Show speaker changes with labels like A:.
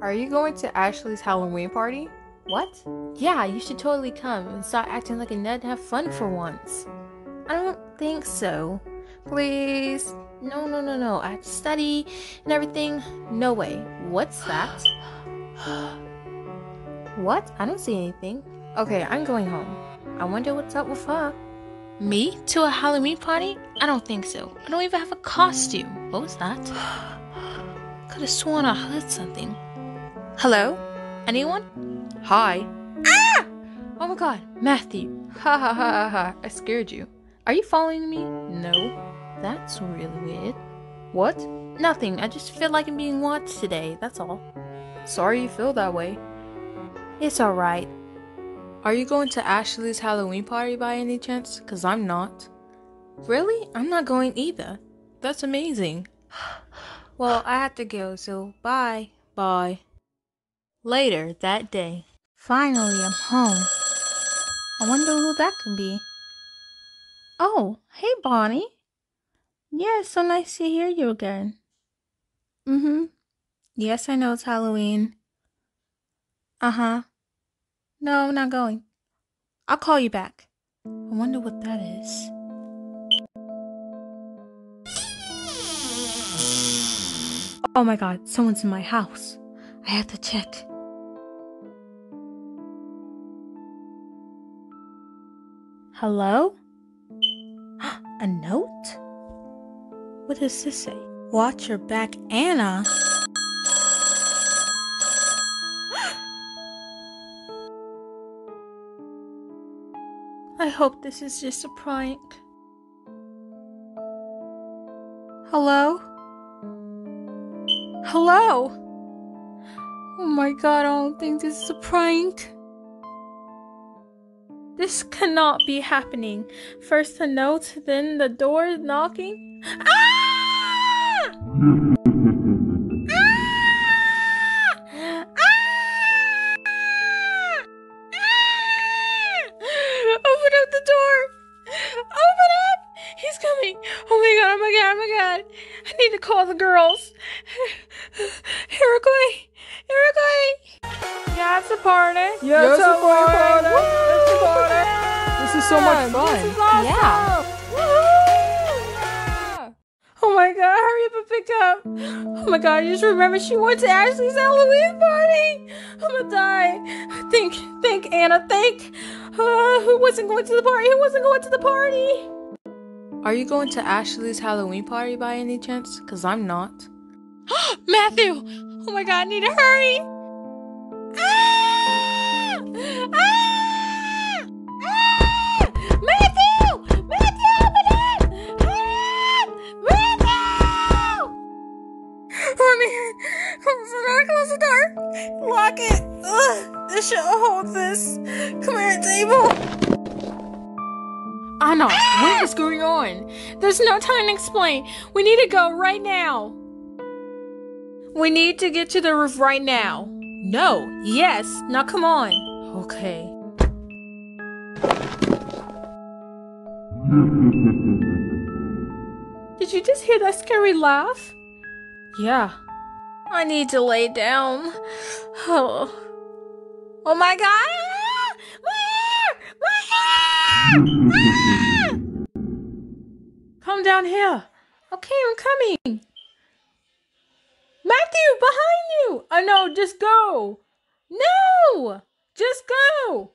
A: Are you going to Ashley's Halloween party?
B: What? Yeah, you should totally come and stop acting like a nerd and have fun for once. I don't think so. Please. No, no, no, no. I have to study and everything. No way. What's that? What? I don't see anything. Okay, I'm going home. I wonder what's up with her. Me? To a Halloween party? I don't think so. I don't even have a costume. What was that? Could have sworn I heard something. Hello? Anyone? Hi. Ah! Oh my god, Matthew. Ha ha ha ha ha. I scared you. Are you following me? No. That's really weird. What? Nothing. I just feel like I'm being watched today. That's all.
A: Sorry you feel that way.
B: It's alright.
A: Are you going to Ashley's Halloween party by any chance? Because I'm not.
B: Really? I'm not going either.
A: That's amazing.
B: well, I have to go, so bye.
A: Bye.
B: Later that day. Finally, I'm home. I wonder who that can be. Oh, hey, Bonnie. Yeah, it's so nice to hear you again. Mm hmm. Yes, I know it's Halloween. Uh huh. No, I'm not going. I'll call you back. I wonder what that is. Oh my god, someone's in my house. I have to check. Hello? A note? What does this say? Watch your back, Anna. I hope this is just a prank. Hello? Hello? Oh my god, I don't think this is a prank. This cannot be happening. First a note, then the door knocking. Ah! I need to call the girls. Iroquois! Iroquois!
A: Yeah, it's a party.
C: Yeah, it's a party. It's a party. This is so much fun.
A: This is awesome.
B: Yeah.
A: yeah.
B: Oh my god, hurry up and pick up. Oh my god, I just remember she went to Ashley's Halloween party. I'm gonna die. Think, think, Anna, think. Uh, who wasn't going to the party? Who wasn't going to the party?
A: Are you going to Ashley's Halloween party by any chance? Because I'm not.
B: Matthew! Oh my god, I need to hurry! Ah! Ah! Ah! Matthew! Matthew, open it! Ah! Matthew! Let me in. Close the door, close the door. Lock it. Ugh, this should hold this. Come here, table. Anna, what is going on? There's no time to explain. We need to go right now. We need to get to the roof right now. No. Yes. Now come on. Okay. Did you just hear that scary laugh?
A: Yeah.
B: I need to lay down. Oh. Oh my god! Come down here. Okay, I'm coming. Matthew, behind you! Oh no, just go! No! Just go!